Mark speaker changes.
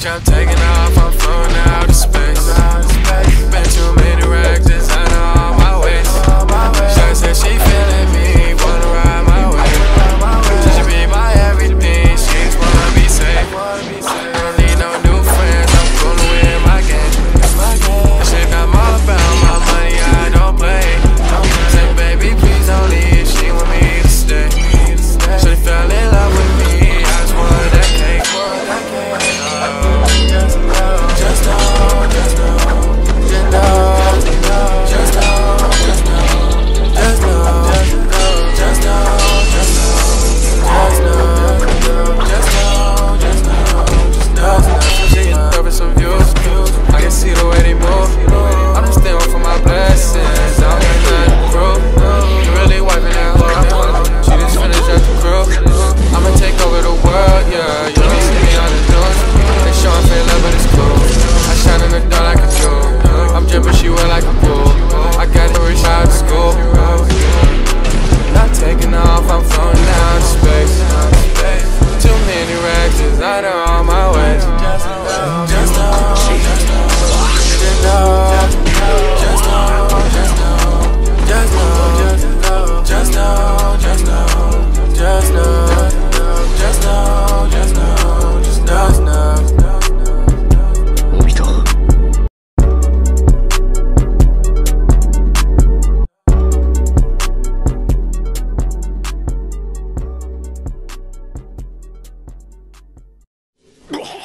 Speaker 1: Hip drop taking off, I'm floating out of space. Been too many racks, Designer on my Ugh.